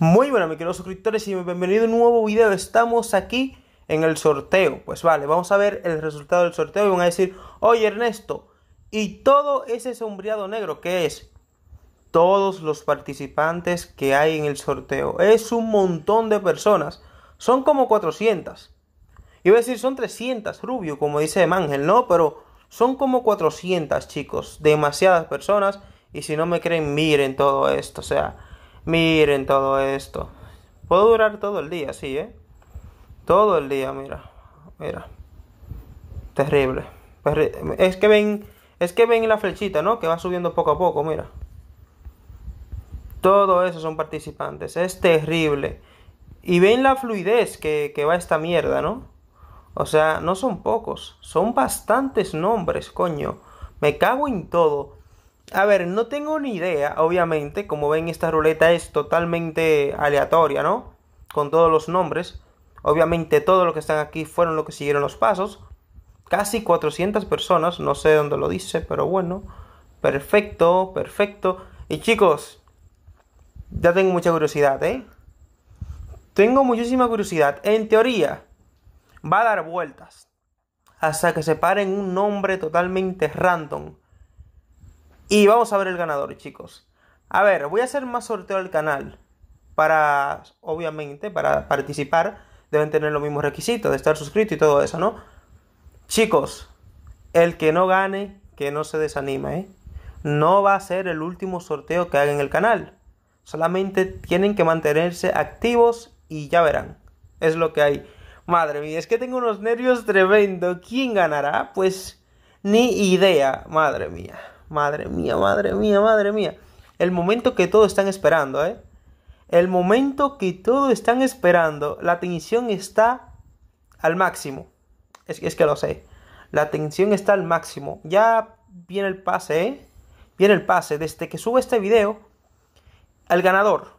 Muy buenas mis queridos suscriptores y bienvenido a un nuevo video. Estamos aquí en el sorteo. Pues vale, vamos a ver el resultado del sorteo y van a decir, oye Ernesto, y todo ese sombreado negro, ¿qué es? Todos los participantes que hay en el sorteo. Es un montón de personas. Son como 400. Iba a decir son 300, rubio, como dice Mangel, ¿no? Pero son como 400, chicos. Demasiadas personas. Y si no me creen, miren todo esto. O sea, Miren todo esto. Puedo durar todo el día, sí, ¿eh? Todo el día, mira. Mira. Terrible. Es que ven, es que ven la flechita, ¿no? Que va subiendo poco a poco, mira. Todo eso son participantes. Es terrible. Y ven la fluidez que, que va esta mierda, ¿no? O sea, no son pocos. Son bastantes nombres, coño. Me cago en todo. A ver, no tengo ni idea, obviamente, como ven esta ruleta es totalmente aleatoria, ¿no? Con todos los nombres. Obviamente todo lo que están aquí fueron los que siguieron los pasos. Casi 400 personas, no sé dónde lo dice, pero bueno. Perfecto, perfecto. Y chicos, ya tengo mucha curiosidad, ¿eh? Tengo muchísima curiosidad. En teoría, va a dar vueltas. Hasta que se pare un nombre totalmente random y vamos a ver el ganador, chicos. A ver, voy a hacer más sorteo al canal. Para, obviamente, para participar, deben tener los mismos requisitos de estar suscrito y todo eso, ¿no? Chicos, el que no gane, que no se desanime, ¿eh? No va a ser el último sorteo que haga en el canal. Solamente tienen que mantenerse activos y ya verán. Es lo que hay. Madre mía, es que tengo unos nervios tremendo. ¿Quién ganará? Pues ni idea, madre mía. Madre mía, madre mía, madre mía. El momento que todos están esperando, ¿eh? El momento que todos están esperando. La tensión está al máximo. Es, es que lo sé. La tensión está al máximo. Ya viene el pase, ¿eh? Viene el pase. Desde que subo este video, el ganador,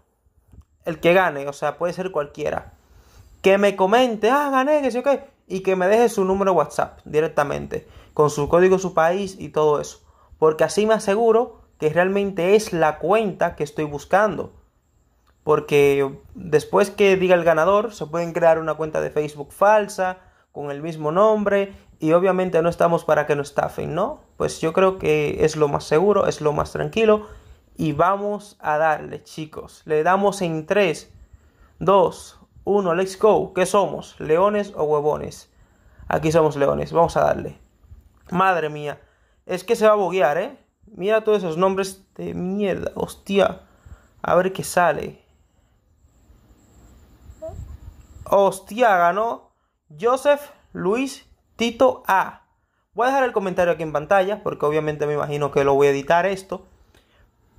el que gane, o sea, puede ser cualquiera, que me comente, ah, gané, que sé qué, y que me deje su número WhatsApp directamente, con su código, su país y todo eso porque así me aseguro que realmente es la cuenta que estoy buscando. Porque después que diga el ganador, se pueden crear una cuenta de Facebook falsa con el mismo nombre y obviamente no estamos para que nos estafen, ¿no? Pues yo creo que es lo más seguro, es lo más tranquilo y vamos a darle, chicos. Le damos en 3, 2, 1, let's go. ¿Qué somos? ¿Leones o huevones? Aquí somos leones, vamos a darle. Madre mía, es que se va a boguear, ¿eh? Mira todos esos nombres de mierda. Hostia. A ver qué sale. Hostia, ganó Joseph Luis Tito A. Voy a dejar el comentario aquí en pantalla porque obviamente me imagino que lo voy a editar esto.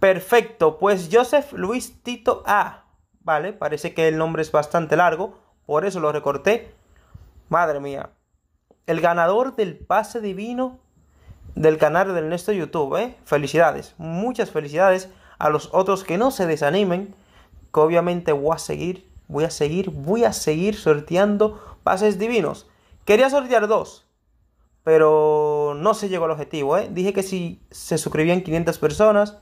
Perfecto, pues Joseph Luis Tito A. Vale, parece que el nombre es bastante largo, por eso lo recorté. Madre mía. El ganador del pase divino del canal del Ernesto YouTube, ¿eh? Felicidades, muchas felicidades a los otros que no se desanimen, que obviamente voy a seguir, voy a seguir, voy a seguir sorteando pases divinos. Quería sortear dos, pero no se llegó al objetivo, ¿eh? Dije que si se suscribían 500 personas,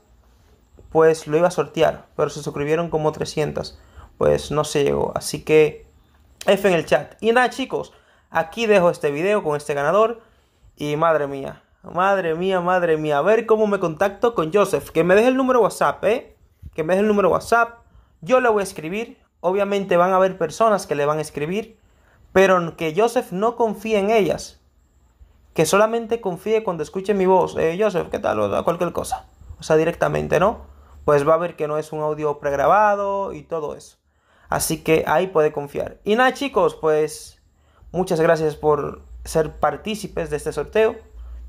pues lo iba a sortear, pero se suscribieron como 300, pues no se llegó, así que F en el chat. Y nada chicos, aquí dejo este video con este ganador y madre mía, Madre mía, madre mía. A ver cómo me contacto con Joseph. Que me deje el número WhatsApp, ¿eh? Que me deje el número WhatsApp. Yo le voy a escribir. Obviamente van a haber personas que le van a escribir. Pero que Joseph no confíe en ellas. Que solamente confíe cuando escuche mi voz. Eh, Joseph, ¿qué tal? O cualquier cosa. O sea, directamente, ¿no? Pues va a ver que no es un audio pregrabado y todo eso. Así que ahí puede confiar. Y nada, chicos, pues muchas gracias por ser partícipes de este sorteo.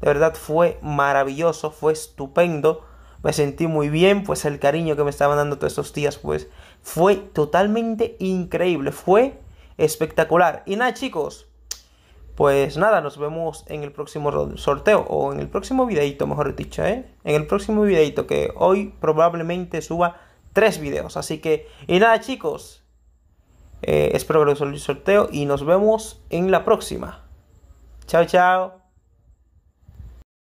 De verdad fue maravilloso, fue estupendo. Me sentí muy bien, pues el cariño que me estaban dando todos estos días, pues fue totalmente increíble, fue espectacular. Y nada, chicos, pues nada, nos vemos en el próximo sorteo o en el próximo videito, mejor dicho, ¿eh? En el próximo videito que hoy probablemente suba tres videos. Así que, y nada, chicos, eh, espero que les el sorteo y nos vemos en la próxima. Chao, chao.